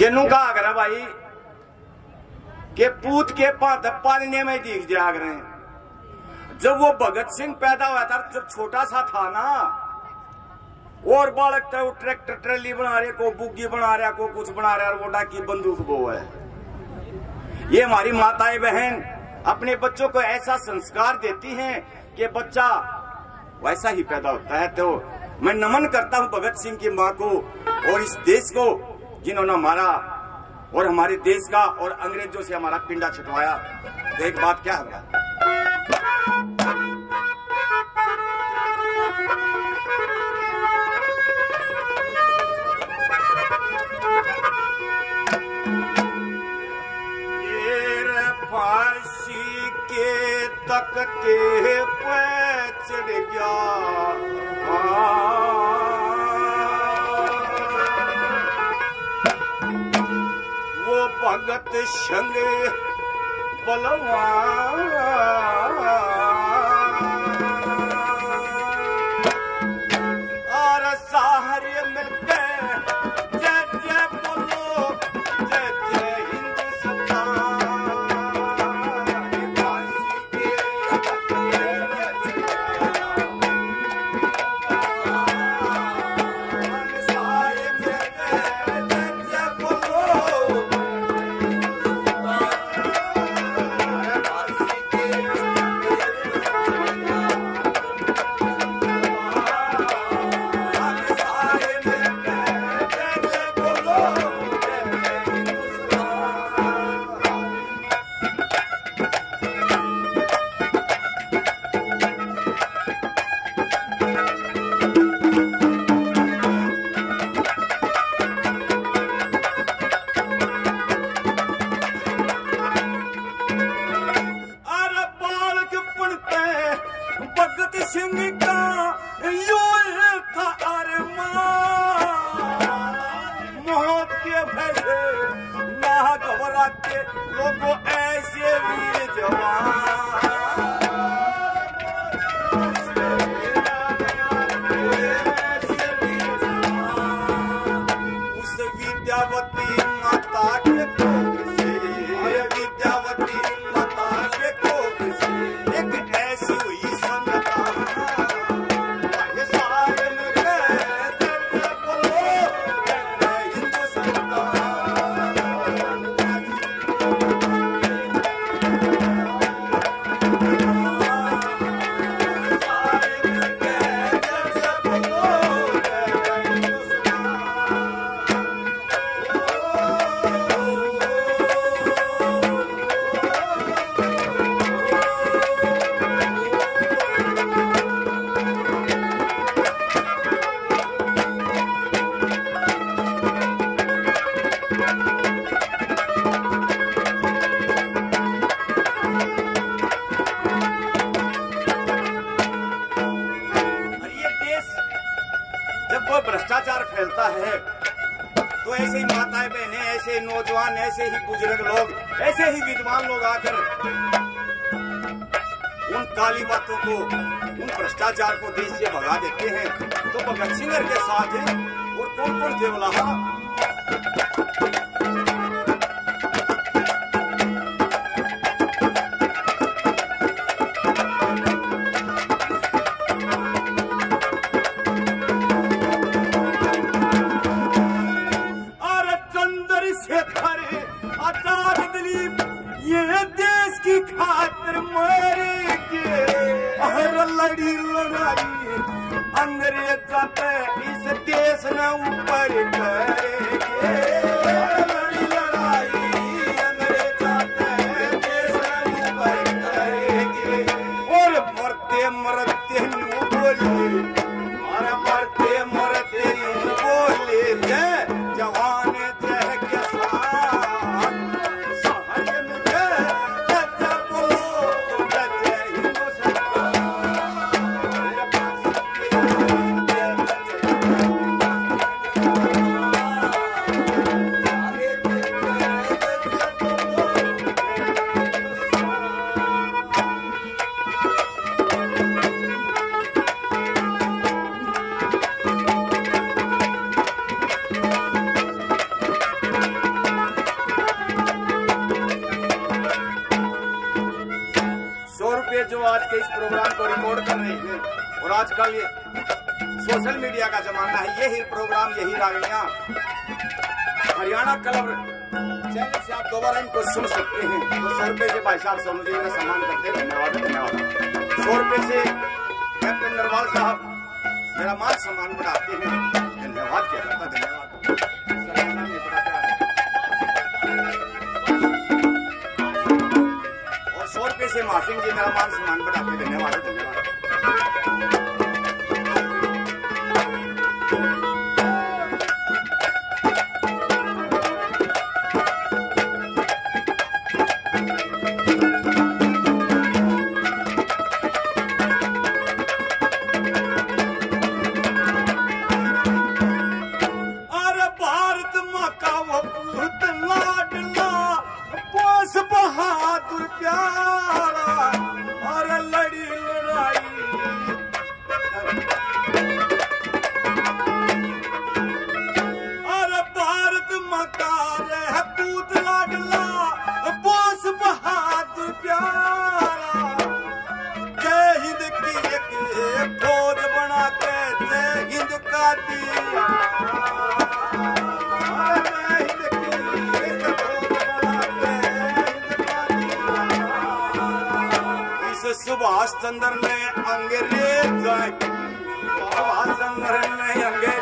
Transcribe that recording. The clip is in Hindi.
तेनू कहा करा भाई, के पूत के पालने में दिख जाग रहे हैं। जब वो भगत सिंह पैदा हुआ था, जब छोटा सा था ना, और बालक था वो ट्रैक्टर ट्रैली बना रहे, को बुग्गी बना रहा, को कुछ बना रहा वो डाकी बंदूक वो है। ये हमारी माताएँ बहन अपने बच्चों को ऐसा संस्कार देती हैं कि बच्चा वैसा ही पैदा होता है। तो मैं नमन करता हूँ भगत सिंह की माँ को और इस देश को जिन्होंने हमारा और हमारे देश का और अंग्रेज़ों से हमारा पिंडा छुटवाया। तो एक बात क्या है फांसी के तक के पे चढ़ गया। भगत संग घबराते लोगों ऐसे वीर तो ऐसे ही माताएँ बहने, ऐसे ही नौजवान, ऐसे ही बुज़ुर्ग लोग, ऐसे ही विद्वान लोग आकर उन काली बातों को, उन भ्रष्टाचार को देश से भगा देते हैं। तो भगत सिंह के साथ है, और कौन कौन थे की खातिर मरेंगे हर लड़ी लड़ाई अंग्रेज़ पे इस देश ने ऊपर और मरते इस प्रोग्राम को रिकॉर्ड कर रहे हैं। और आजकल ये सोशल मीडिया का जमाना है, यही प्रोग्राम यही रागड़ियाँ हरियाणा क्लब चैनल से आप दोबारा इनको सुन सकते हैं। तो सौ रुपए से भाई साहब सोनू जी मेरा सम्मान करते हैं। धन्यवाद धन्यवाद। सौ रुपए से कैप्टन नरवाल साहब मेरा मान सम्मान बढ़ाते हैं। धन्यवाद, किया जाता धन्यवाद। रुपए से मासिंग जी मेरा मान सम्मान बढ़ाते धन्यवाद धन्यवाद। इस सुभाष चंद्र ने अंग्रेज़ सुभाष चंद्र ने अंग्रेज़